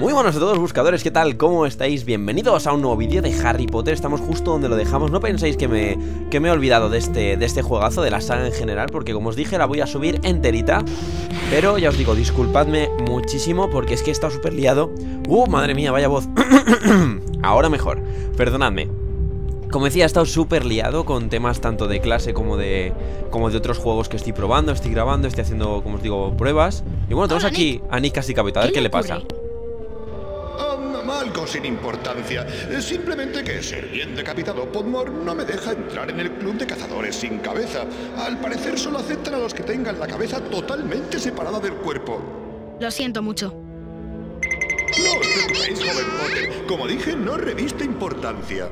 Muy buenos a todos buscadores, ¿qué tal? ¿Cómo estáis? Bienvenidos a un nuevo vídeo de Harry Potter. Estamos justo donde lo dejamos. No penséis que me, que me he olvidado de este, de este juegazo, de la saga en general Porque como os dije, la voy a subir enterita. Pero ya os digo, disculpadme muchísimo Porque es que he estado súper liado. Uh, madre mía, vaya voz. Ahora mejor, perdonadme como decía, he estado súper liado con temas tanto de clase como de como de otros juegos que estoy probando, estoy grabando, estoy haciendo, como os digo, pruebas. Y bueno, tenemos Hola, aquí a Nick casi capitán, a ver qué le pasa. Um, algo sin importancia. Eh, Simplemente que ser bien decapitado Podmore no me deja entrar en el club de cazadores sin cabeza. Al parecer solo aceptan a los que tengan la cabeza totalmente separada del cuerpo. Lo siento mucho. No os preocupéis, joven Potter. Como dije, no reviste importancia.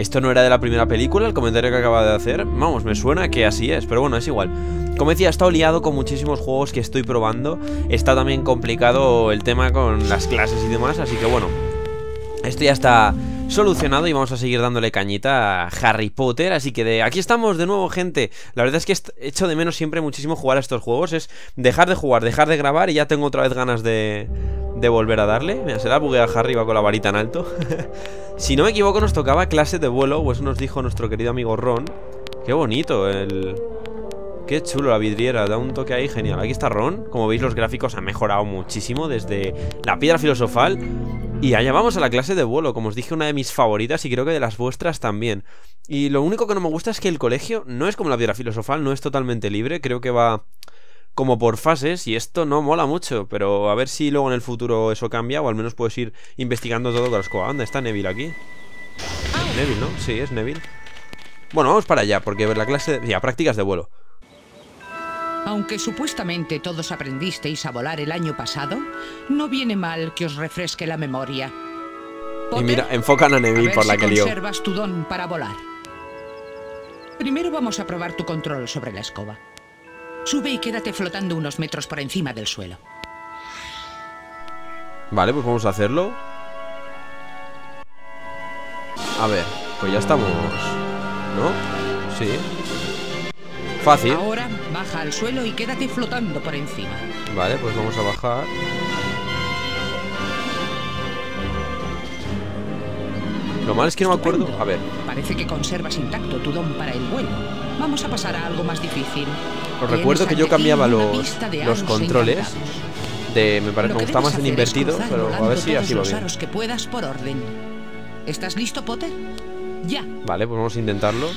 Esto no era de la primera película, el comentario que acaba de hacer. Vamos, me suena que así es, pero bueno, es igual. Como decía, he estado liado con muchísimos juegos que estoy probando. Está también complicado el tema con las clases y demás, así que bueno. Esto ya está solucionado y vamos a seguir dándole cañita a Harry Potter. Así que de aquí estamos de nuevo, gente. La verdad es que he hecho de menos siempre muchísimo jugar a estos juegos. Es dejar de jugar, dejar de grabar y ya tengo otra vez ganas de, de volver a darle. Mira, se la buguea Harry, va con la varita en alto. si no me equivoco, nos tocaba clase de vuelo, eso nos dijo nuestro querido amigo Ron. Qué bonito el... Qué chulo la vidriera, da un toque ahí genial. Aquí está Ron, como veis los gráficos han mejorado muchísimo desde la piedra filosofal y allá vamos a la clase de vuelo, como os dije, una de mis favoritas y creo que de las vuestras también. Y lo único que no me gusta es que el colegio no es como la piedra filosofal, no es totalmente libre, creo que va como por fases y esto no mola mucho, pero a ver si luego en el futuro eso cambia o al menos puedes ir investigando todo con la escoba. ¿Dónde está Neville aquí? Neville, ¿no? Sí, es Neville. Bueno, vamos para allá, porque la clase... Ya, prácticas de vuelo. Aunque supuestamente todos aprendisteis a volar el año pasado, no viene mal que os refresque la memoria. Y mira, enfocan a a Neville ver por la si que lió. conservas tu don para volar. Primero vamos a probar tu control sobre la escoba. Sube y quédate flotando unos metros por encima del suelo. Vale, pues vamos a hacerlo. A ver, pues ya estamos. ¿No? Sí. Fácil. Ahora baja al suelo y quédate flotando por encima. Vale, pues vamos a bajar. Lo malo es que no me acuerdo. A ver, Parece que conservas intacto tu don para el vuelo. Vamos a pasar a algo más difícil. Os recuerdo que yo cambiaba los, los controles. De, me, pare- Lo me gusta más en invertido, pero a ver si así bien. aros que puedas por orden. ¿Estás listo, Potter? Ya. Vale, pues vamos a intentarlo.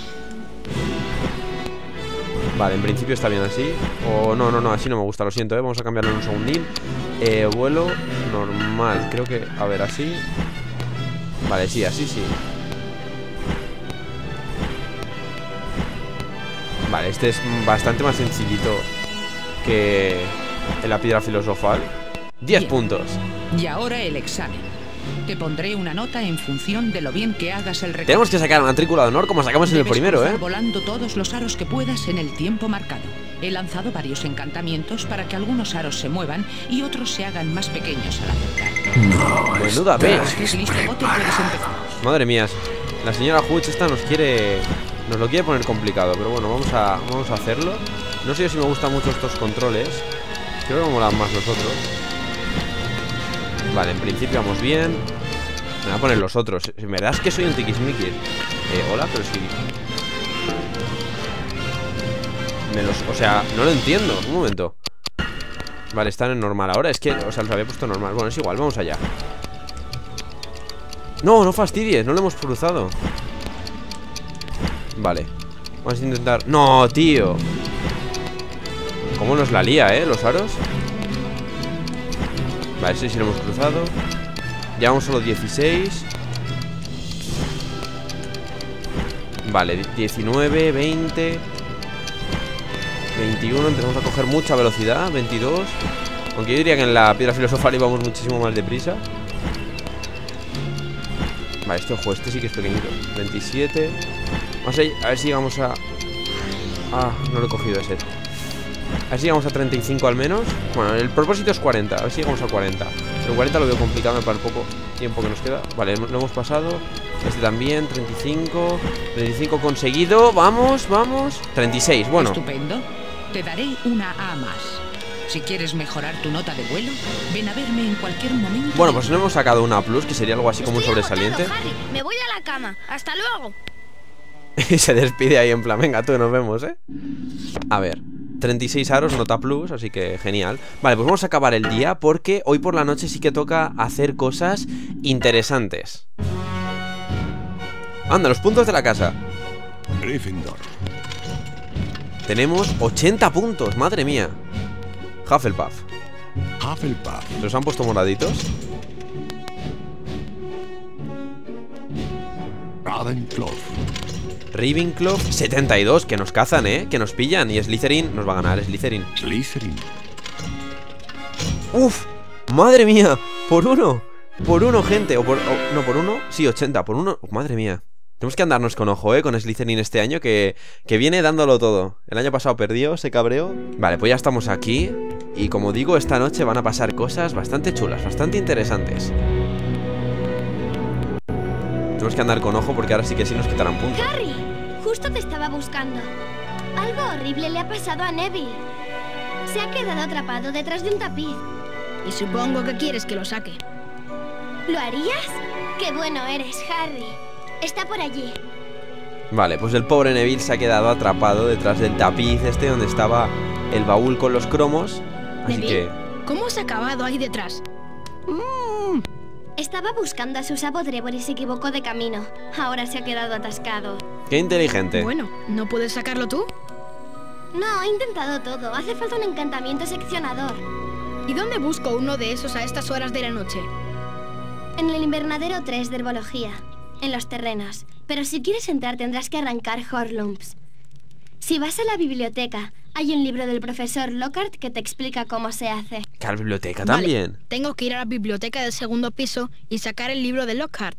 Vale, en principio está bien así. O no, no, no, así no me gusta, lo siento, ¿eh? Vamos a cambiarlo en un segundín. Eh, vuelo normal, creo que... A ver, así... Vale, sí, así sí. Vale, este es bastante más sencillito que en la piedra filosofal. 10 Bien. puntos. Y ahora el examen. Te pondré una nota en función de lo bien que hagas el recorrido. Tenemos que sacar matrícula de honor como sacamos en el Debes primero, ¿eh? volando todos los aros que puedas en el tiempo marcado. He lanzado varios encantamientos para que algunos aros se muevan y otros se hagan más pequeños al acercar. Menuda Cuando vez. empezar. Madre mía, la señora Hutch esta nos quiere nos lo quiere poner complicado, pero bueno, vamos a vamos a hacerlo. No sé si me gustan mucho estos controles. Creo que me molan más los otros. Vale, en principio vamos bien. Me voy a poner los otros. En verdad es que soy un tiquismiquis. Eh, hola, pero sí. Me los, o sea, no lo entiendo. Un momento. Vale, están en normal. Ahora es que, o sea, los había puesto normal. Bueno, es igual, vamos allá. No, no fastidies, no lo hemos cruzado Vale. Vamos a intentar... ¡No, tío! ¿Cómo nos la lía, eh? Los aros Vale, sí, sí lo hemos cruzado. Llevamos solo 16 Vale, 19, 20 21, tenemos a coger mucha velocidad 22 Aunque yo diría que en la piedra filosofal íbamos muchísimo más deprisa. Vale, este ojo, este sí que es pequeñito. 27 Vamos a, a ver si llegamos a... Ah, no lo he cogido ese A ver si llegamos a 35 al menos Bueno, el propósito es 40 A ver si llegamos a 40 Pero 40 lo veo complicado para el poco tiempo que nos queda Vale, lo hemos pasado Este también, 35 35 conseguido, vamos, vamos 36, bueno Estupendo. Te daré una A más. Si quieres mejorar tu nota de vuelo, ven a verme en cualquier momento. Bueno, pues no hemos sacado una plus, que sería algo así como un sobresaliente agotado, Harry. Me voy a la cama. Hasta luego. Y se despide ahí en plan, venga, tú, nos vemos, ¿eh? A ver, 36 aros, nota plus, así que genial Vale, pues vamos a acabar el día porque hoy por la noche sí que toca hacer cosas interesantes Anda, los puntos de la casa Gryffindor. Tenemos 80 puntos, madre mía Hufflepuff Hufflepuff. ¿Los han puesto moraditos? Ravenclaw. Ravenclaw 72, que nos cazan, ¿eh? Que nos pillan Y Slytherin nos va a ganar, Slytherin Slytherin. ¡Uf! ¡Madre mía! Por uno Por uno, gente O por... o- no, por uno Sí, 80 Por uno... Madre mía Tenemos que andarnos con ojo, ¿eh? Con Slytherin este año que, que viene dándolo todo El año pasado perdió, se cabreó Vale, pues ya estamos aquí Y como digo, esta noche van a pasar cosas bastante chulas Bastante interesantes Tenemos que andar con ojo porque ahora sí que sí nos quitarán puntos Harry, justo te estaba buscando. Algo horrible le ha pasado a Neville. Se ha quedado atrapado detrás de un tapiz. Y supongo que quieres que lo saque. ¿Lo harías? Qué bueno eres, Harry. Está por allí. Vale, pues el pobre Neville se ha quedado atrapado detrás del tapiz este donde estaba el baúl con los cromos Así Neville, que... ¿Cómo has acabado ahí detrás? Estaba buscando a su Trevor y se equivocó de camino. Ahora se ha quedado atascado. ¡Qué inteligente! Bueno, ¿no puedes sacarlo tú? No, he intentado todo. Hace falta un encantamiento seccionador. ¿Y dónde busco uno de esos a estas horas de la noche? En el invernadero 3 de herbología. En los terrenos. Pero si quieres entrar tendrás que arrancar Horlumps. Si vas a la biblioteca, hay un libro del profesor Lockhart que te explica cómo se hace. Que a la biblioteca Vale, también. tengo que ir a la biblioteca del segundo piso y sacar el libro de Lockhart.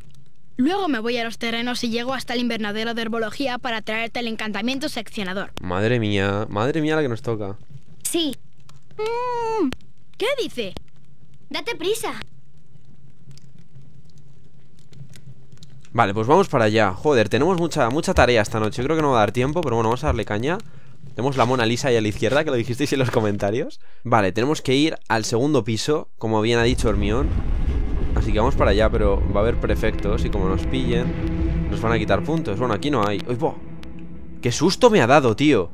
Luego me voy a los terrenos y llego hasta el invernadero de herbología para traerte el encantamiento seccionador. Madre mía, madre mía la que nos toca. Sí, ¿Qué dice? date prisa. Vale, pues vamos para allá. Joder, tenemos mucha, mucha tarea esta noche. Creo que no va a dar tiempo, pero bueno, vamos a darle caña. Tenemos la Mona Lisa ahí a la izquierda, que lo dijisteis en los comentarios. Vale, tenemos que ir al segundo piso, como bien ha dicho Hermión. Así que vamos para allá, pero va a haber prefectos y como nos pillen, nos van a quitar puntos. Bueno, aquí no hay. ¡Uy! ¡Qué susto me ha dado, tío!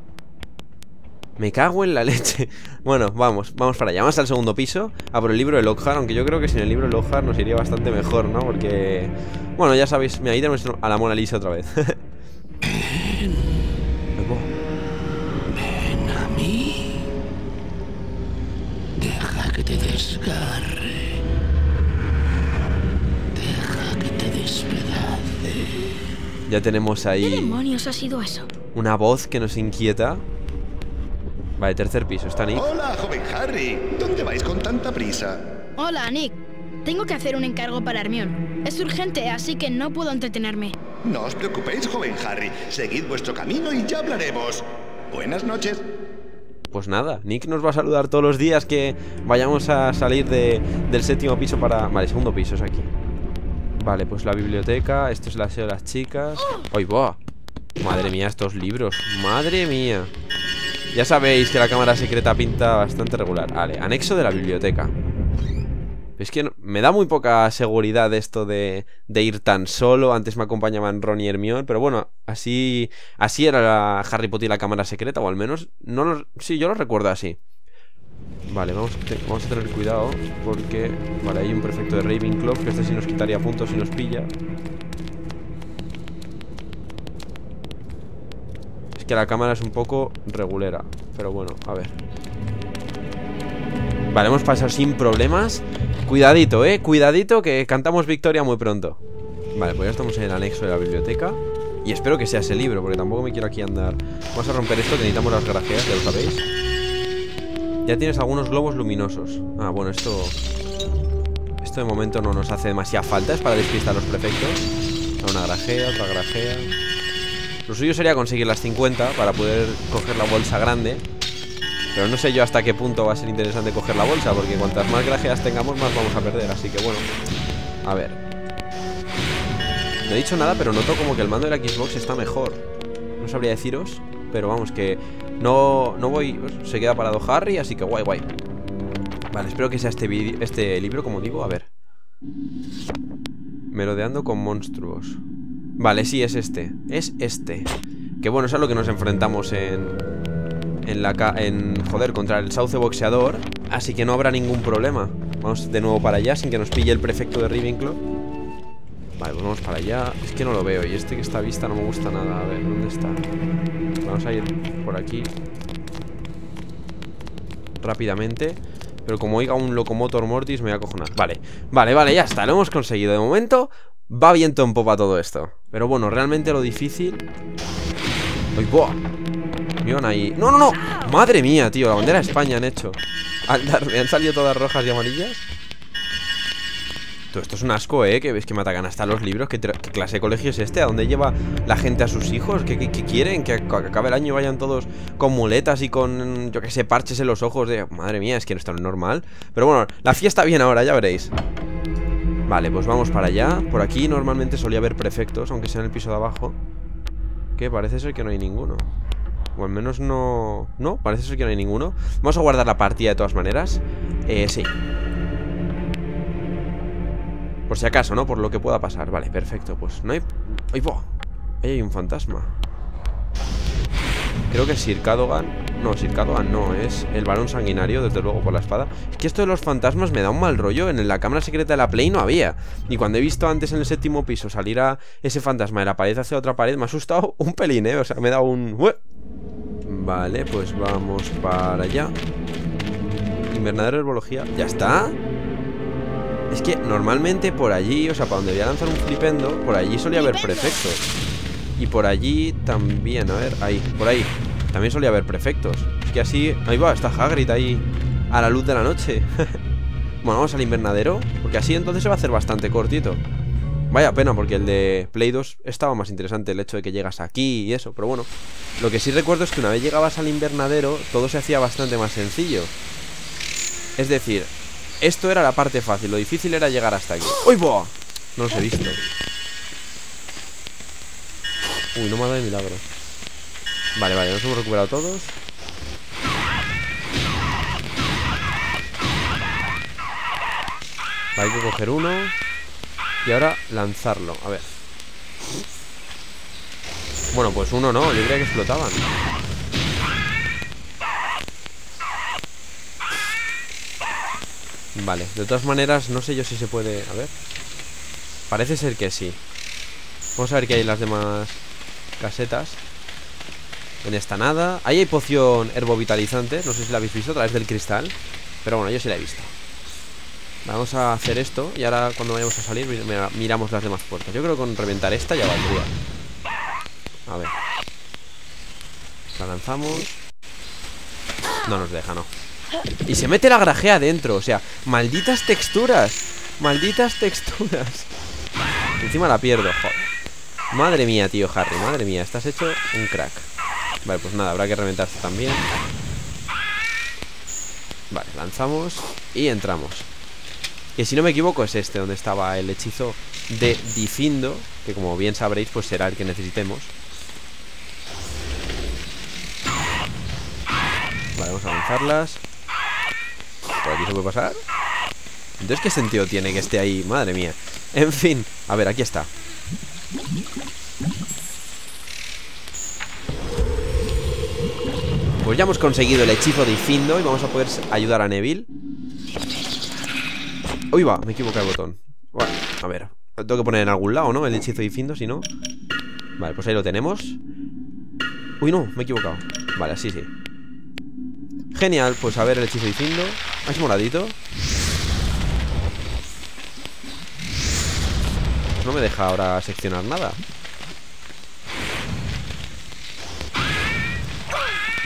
Me cago en la leche. Bueno, vamos, vamos para allá. Vamos al segundo piso, a por el libro de Lockhart. Aunque yo creo que sin el libro de Lockhart nos iría bastante mejor, ¿no? Porque, bueno, ya sabéis, me ahí tenemos a la Mona Lisa otra vez. desgarre. Deja que te despedace. Ya tenemos ¿Qué ahí demonios ha sido eso? una voz que nos inquieta. Vale, tercer piso, está Nick. Hola, joven Harry. ¿Dónde vais con tanta prisa? Hola, Nick. Tengo que hacer un encargo para Hermión. Es urgente, así que no puedo entretenerme. No os preocupéis, joven Harry. Seguid vuestro camino y ya hablaremos. Buenas noches. Pues nada, Nick nos va a saludar todos los días que vayamos a salir de- del séptimo piso para... Vale, segundo piso es aquí. Vale, pues la biblioteca, esto es el aseo de las chicas. ¡Ay, boa! Madre mía, estos libros. Madre mía. Ya sabéis que la cámara secreta pinta bastante regular. Vale, anexo de la biblioteca. Es que me da muy poca seguridad esto de, ir tan solo. Antes me acompañaban Ron y Hermione, pero bueno, así así era la Harry Potter y la cámara secreta, o al menos no lo, sí, yo lo recuerdo así. Vale, vamos, a te- vamos a tener cuidado porque vale, hay un prefecto de Ravenclaw que este sí nos quitaría puntos si nos pilla. Es que la cámara es un poco regulera, pero bueno, a ver. Vale, hemos pasado sin problemas. Cuidadito, eh, cuidadito que cantamos victoria muy pronto. Vale, pues ya estamos en el anexo de la biblioteca. Y espero que sea ese libro, porque tampoco me quiero aquí andar. Vamos a romper esto, que necesitamos las grajeas, ya lo sabéis. Ya tienes algunos globos luminosos. Ah, bueno, esto. Esto de momento no nos hace demasiada falta, es para despistar a los prefectos. Una grajea, otra grajea. Lo suyo sería conseguir las 50 para poder coger la bolsa grande. Pero no sé yo hasta qué punto va a ser interesante coger la bolsa, porque cuantas más grajeas tengamos, más vamos a perder. Así que bueno, a ver. No he dicho nada, pero noto como que el mando de la Xbox está mejor. No sabría deciros, pero vamos, que no, no voy... Se queda parado Harry, así que guay, guay. Vale, espero que sea este, este libro, como digo, a ver. Merodeando con monstruos. Vale, sí, es este. Es este. Que bueno, es a lo que nos enfrentamos en... En la... En... Joder, contra el sauce boxeador. Así que no habrá ningún problema. Vamos de nuevo para allá sin que nos pille el prefecto de Ravenclaw. Vale, pues vamos para allá Es que no lo veo y este que está a vista no me gusta nada A ver, ¿dónde está? Vamos a ir por aquí Rápidamente Pero como oiga un locomotor mortis me voy a cojonar Vale, vale, vale, ya está, lo hemos conseguido De momento va viento en popa todo esto Pero bueno, realmente lo difícil ¡Uy, buah! ¡No, no, no! ¡Madre mía, tío! La bandera de España han hecho Me han salido todas rojas y amarillas todo esto es un asco, ¿eh? Que ves que me atacan hasta los libros. ¿Qué, clase de colegio es este? ¿A dónde lleva la gente a sus hijos? ¿Qué, quieren? ¿Que, acabe el año y vayan todos con muletas y con, yo qué sé, parches en los ojos de... Madre mía, es que no está normal. Pero bueno, la fiesta bien ahora, ya veréis. Vale, pues vamos para allá. Por aquí normalmente solía haber prefectos, aunque sea en el piso de abajo. Que parece ser que no hay ninguno. Al menos no... No, parece ser que no hay ninguno. Vamos a guardar la partida de todas maneras. Eh, sí. Por si acaso, ¿no? Por lo que pueda pasar Vale, perfecto, pues no hay... ¡Ay, Ahí hay un fantasma Creo que es Sir Cadogan No, Sir Cadogan no, es el varón sanguinario Desde luego por la espada Es que esto de los fantasmas me da un mal rollo En la cámara secreta de la Play no había Y cuando he visto antes en el séptimo piso Salir a ese fantasma de la pared hacia otra pared Me ha asustado un pelín, ¿eh? O sea, me da un... Vale, pues vamos para allá Invernadero de herbología ¿Ya está? Es que normalmente por allí, o sea, para donde voy a lanzar un flipendo, por allí solía haber prefectos. Y por allí también, a ver, ahí, por ahí. También solía haber prefectos. Es que así, ahí va, está Hagrid ahí a la luz de la noche. bueno, vamos al invernadero, porque así entonces se va a hacer bastante cortito. Vaya pena, porque el de Play 2 estaba más interesante el hecho de que llegas aquí y eso, pero bueno. Lo que sí recuerdo es que una vez llegabas al invernadero, todo se hacía bastante más sencillo. Es decir, esto era la parte fácil, lo difícil era llegar hasta aquí ¡Uy, boa! No los he visto Uy, no me ha dado de milagro Vale, vale, nos hemos recuperado todos Hay que coger uno Y ahora lanzarlo, a ver. Bueno, pues uno no, yo creía que explotaban. Vale, de todas maneras no sé yo si se puede... A ver. Parece ser que sí. Vamos a ver qué hay en las demás casetas. En esta nada. Ahí hay poción herbovitalizante No sé si la habéis visto a través del cristal. Pero bueno, yo sí la he visto Vamos a hacer esto Y ahora cuando vayamos a salir miramos las demás puertas. Yo creo que con reventar esta ya valdría. A ver. La lanzamos. No nos deja, no. Y se mete la grajea adentro O sea, malditas texturas. Malditas texturas. Encima la pierdo, joder Madre mía, tío Harry, madre mía Estás hecho un crack. Vale, pues nada, habrá que reventar esto también. Vale, lanzamos Y entramos Que si no me equivoco es este Donde estaba el hechizo de Difindo Que como bien sabréis, pues será el que necesitemos. Vale, vamos a lanzarlas. ¿Por aquí se puede pasar? Entonces, ¿qué sentido tiene que esté ahí? Madre mía. En fin, a ver, aquí está. Pues ya hemos conseguido el hechizo de Ifindo Y vamos a poder ayudar a Neville Uy, va, me equivoqué el botón. Bueno, a ver. Lo tengo que poner en algún lado, ¿no? El hechizo de Ifindo, si no. Vale, pues ahí lo tenemos. Uy, no, me he equivocado. Vale, así sí. Genial, pues a ver el hechizo de Ifindo es moradito. No me deja ahora seccionar nada.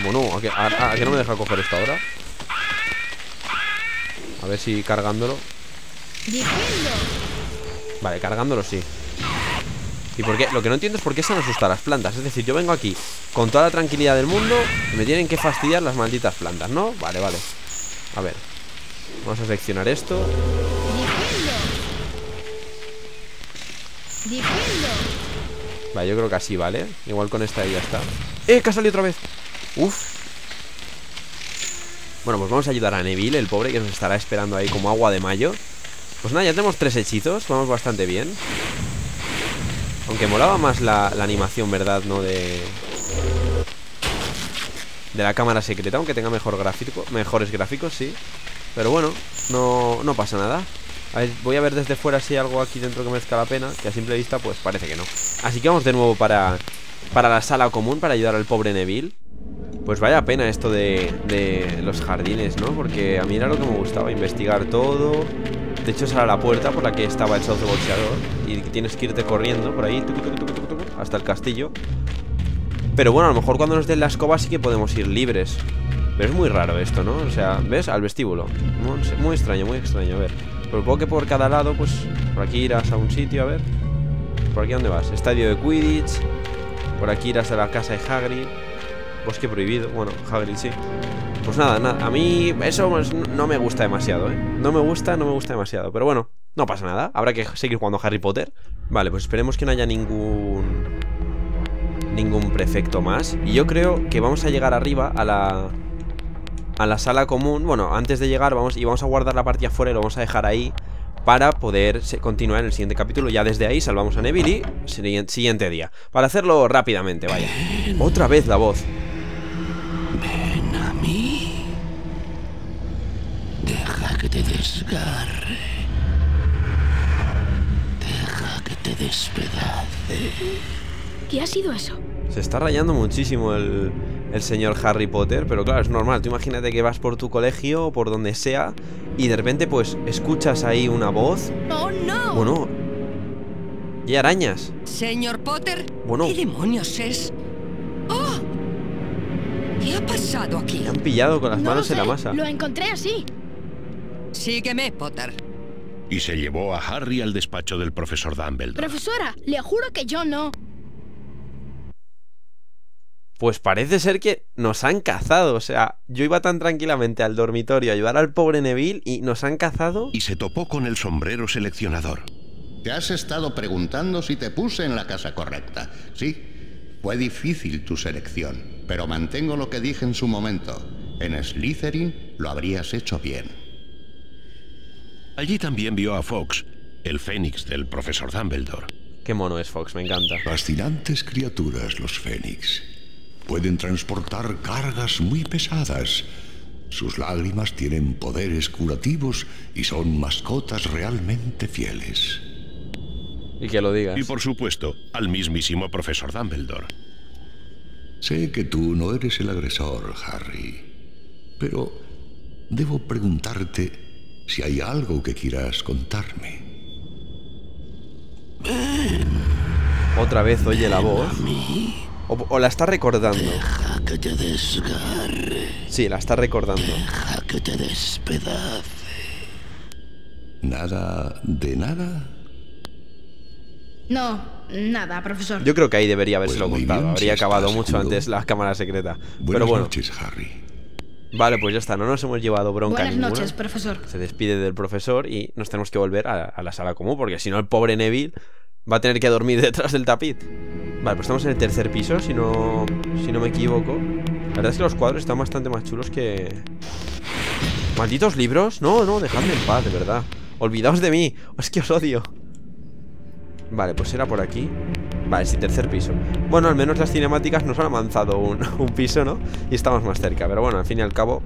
Bueno, ¿a que, no me deja coger esto ahora? A ver si cargándolo Vale, cargándolo sí. ¿Y por qué? Lo que no entiendo es por qué se han asustado las plantas. Es decir, yo vengo aquí con toda la tranquilidad del mundo Y me tienen que fastidiar las malditas plantas, ¿no? Vale, vale. A ver. Vamos a seleccionar esto. Vale, yo creo que así, ¿vale? Igual con esta ya está. ¡Eh, que ha salido otra vez! Uf. Bueno, pues vamos a ayudar a Neville, el pobre Que nos estará esperando ahí como agua de mayo Pues nada, ya tenemos tres hechizos Vamos bastante bien. Aunque molaba más la, animación, ¿verdad? No de... De la cámara secreta Aunque tenga mejores gráficos, sí. Pero bueno, no, no pasa nada. Voy a ver desde fuera si hay algo aquí dentro que merezca la pena Que a simple vista, pues parece que no. Así que vamos de nuevo para, para la sala común Para ayudar al pobre Neville. Pues vaya pena esto de, de los jardines, ¿no? Porque a mí era lo que me gustaba Investigar todo De hecho, esa la puerta por la que estaba el sauce boxeador Y tienes que irte corriendo por ahí Hasta el castillo Pero bueno, a lo mejor cuando nos den la escoba Sí que podemos ir libres Pero es muy raro esto, ¿no? O sea, ¿ves? Al vestíbulo Muy, extraño, muy extraño, a ver Supongo que por cada lado, pues por aquí irás a un sitio, a ver. ¿Por aquí dónde vas? Estadio de Quidditch. Por aquí irás a la casa de Hagrid. Bosque prohibido. Bueno, Hagrid sí. Pues nada, nada. A mí eso pues, no me gusta demasiado, ¿eh? No me gusta, no me gusta demasiado. Pero bueno, no pasa nada. Habrá que seguir jugando Harry Potter. Vale, pues esperemos que no haya ningún... Ningún prefecto más. Y yo creo que vamos a llegar arriba a la a la sala común Bueno, antes de llegar vamos y vamos a guardar la partida afuera y lo vamos a dejar ahí para poder continuar en el siguiente capítulo Ya desde ahí salvamos a Neville y siguiente día Para hacerlo rápidamente, vaya Otra vez la voz que te desgarre Deja que te despedace ¿Qué ha sido eso? Se está rayando muchísimo el, el señor Harry Potter, pero claro, es normal. Tú imagínate que vas por tu colegio o por donde sea y de repente pues escuchas ahí una voz. ¡Oh, no! Bueno. Y arañas. Señor Potter, Bueno. ¿qué demonios es? ¡Oh! ¿Qué ha pasado aquí? Me han pillado con las No manos lo en la masa. Lo encontré así. Sígueme, Potter. Y se llevó a Harry al despacho del profesor Dumbledore. Profesora, le juro que yo no. Pues parece ser que nos han cazado. O sea, yo iba tan tranquilamente al dormitorio a ayudar al pobre Neville y nos han cazado. Y se topó con el sombrero seleccionador. Te has estado preguntando si te puse en la casa correcta. Sí, fue difícil tu selección, pero mantengo lo que dije en su momento. En Slytherin lo habrías hecho bien. Allí también vio a Fox, el fénix del profesor Dumbledore. Qué mono es Fox, me encanta. Fascinantes criaturas los fénix. Pueden transportar cargas muy pesadas. Sus lágrimas tienen poderes curativos y son mascotas realmente fieles. Y que lo digas. Y por supuesto, al mismísimo profesor Dumbledore. Sé que tú no eres el agresor, Harry, pero debo preguntarte si hay algo que quieras contarme. Otra vez oye la voz. O, o la está recordando. Deja que te desgarre Sí, la está recordando. Deja que te despedace ¿Nada de nada? No, nada, profesor. Yo creo que ahí debería habérselo Pues contado. bien, Habría si acabado mucho seguro. antes la cámara secreta. Buenas Pero bueno, noches, Harry. Vale, pues ya está. No nos hemos llevado bronca Buenas ninguna. noches, profesor. Se despide del profesor y nos tenemos que volver a, a la sala común porque si no el pobre Neville va a tener que dormir detrás del tapiz. Vale, pues estamos en el tercer piso, si no, si no me equivoco. La verdad es que los cuadros están bastante más chulos que... ¿Malditos libros? No, no, dejadme en paz, de verdad. Olvidaos de mí. Es que os odio. Vale, pues era por aquí. Vale, sí, tercer piso. Bueno, al menos las cinemáticas nos han avanzado un, un piso, ¿no? Y estamos más cerca. Pero bueno, al fin y al cabo,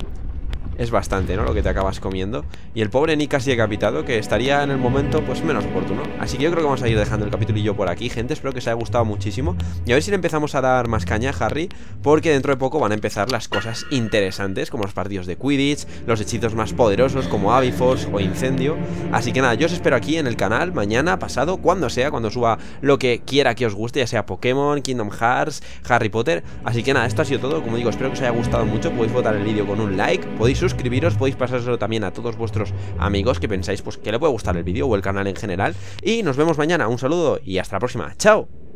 es bastante, ¿no? Lo que te acabas comiendo. Y el pobre Nick casi decapitado, que estaría en el momento, pues, menos oportuno. Así que yo creo que vamos a ir dejando el capitulillo por aquí, gente. Espero que os haya gustado muchísimo. Y a ver si le empezamos a dar más caña a Harry, porque dentro de poco van a empezar las cosas interesantes, como los partidos de Quidditch, los hechizos más poderosos, como Aviforce o Incendio. Así que nada, yo os espero aquí en el canal, mañana, pasado, cuando sea, cuando suba lo que quiera que os guste, ya sea Pokémon, Kingdom Hearts, Harry Potter. Así que nada, esto ha sido todo. Como digo, espero que os haya gustado mucho. Podéis votar el vídeo con un like, podéis suscribiros, podéis pasárselo también a todos vuestros amigos que pensáis pues que le puede gustar el vídeo o el canal en general. Y nos vemos mañana. Un saludo y hasta la próxima. ¡Chao!